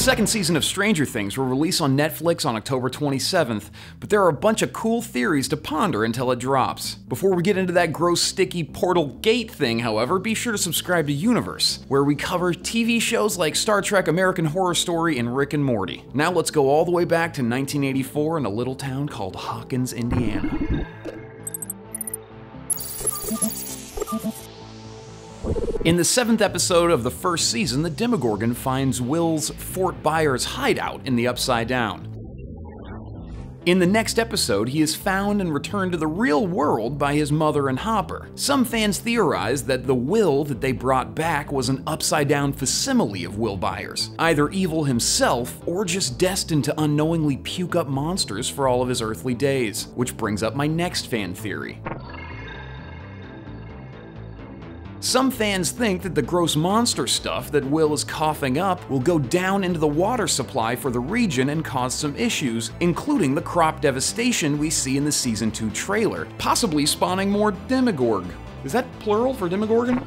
second season of Stranger Things will release on Netflix on October 27th, but there are a bunch of cool theories to ponder until it drops. Before we get into that gross, sticky portal gate thing, however, be sure to subscribe to Universe, where we cover TV shows like Star Trek, American Horror Story, and Rick and Morty. Now let's go all the way back to 1984 in a little town called Hawkins, Indiana. In the seventh episode of the first season, the Demogorgon finds Will's Fort Byers hideout in the Upside Down. In the next episode, he is found and returned to the real world by his mother and Hopper. Some fans theorize that the Will that they brought back was an upside down facsimile of Will Byers, either evil himself or just destined to unknowingly puke up monsters for all of his earthly days. Which brings up my next fan theory. Some fans think that the gross monster stuff that Will is coughing up will go down into the water supply for the region and cause some issues, including the crop devastation we see in the Season 2 trailer, possibly spawning more Demogorg. Is that plural for Demogorgon?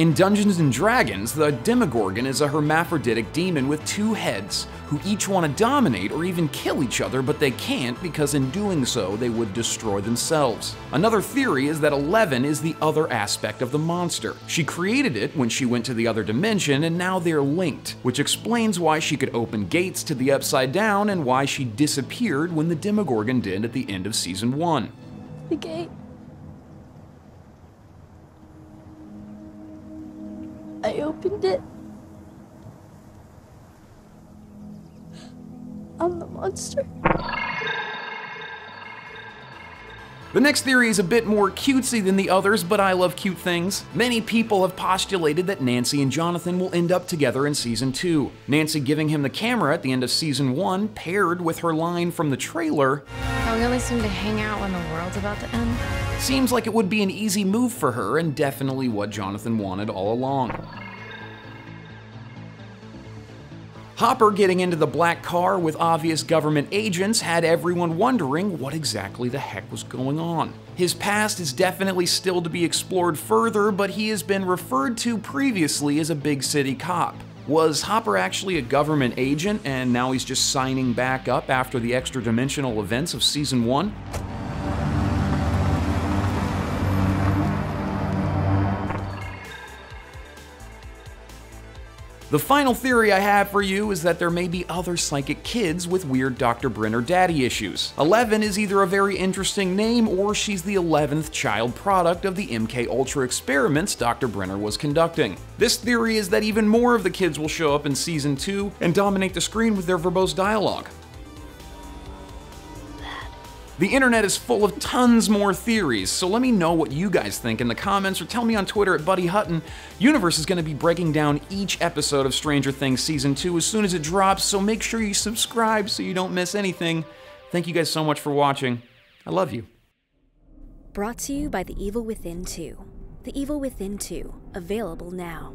In Dungeons & Dragons, the Demogorgon is a hermaphroditic demon with two heads, who each want to dominate or even kill each other, but they can't because in doing so, they would destroy themselves. Another theory is that Eleven is the other aspect of the monster. She created it when she went to the other dimension, and now they're linked, which explains why she could open gates to the Upside Down and why she disappeared when the Demogorgon did at the end of Season 1. The gate. I opened it. I'm the monster. The next theory is a bit more cutesy than the others, but I love cute things. Many people have postulated that Nancy and Jonathan will end up together in season 2. Nancy giving him the camera at the end of season 1, paired with her line from the trailer. Really seem to hang out when the world's about to end. Seems like it would be an easy move for her and definitely what Jonathan wanted all along. Hopper getting into the black car with obvious government agents had everyone wondering what exactly the heck was going on. His past is definitely still to be explored further, but he has been referred to previously as a big city cop. Was Hopper actually a government agent and now he's just signing back up after the extra dimensional events of season 1? The final theory I have for you is that there may be other psychic kids with weird Dr. Brenner daddy issues. Eleven is either a very interesting name or she's the 11th child product of the MK Ultra experiments Dr. Brenner was conducting. This theory is that even more of the kids will show up in season 2 and dominate the screen with their verbose dialogue. The internet is full of tons more theories, so let me know what you guys think in the comments or tell me on Twitter at Buddy Hutton. Universe is going to be breaking down each episode of Stranger Things Season 2 as soon as it drops, so make sure you subscribe so you don't miss anything. Thank you guys so much for watching. I love you. Brought to you by The Evil Within 2. The Evil Within 2, available now.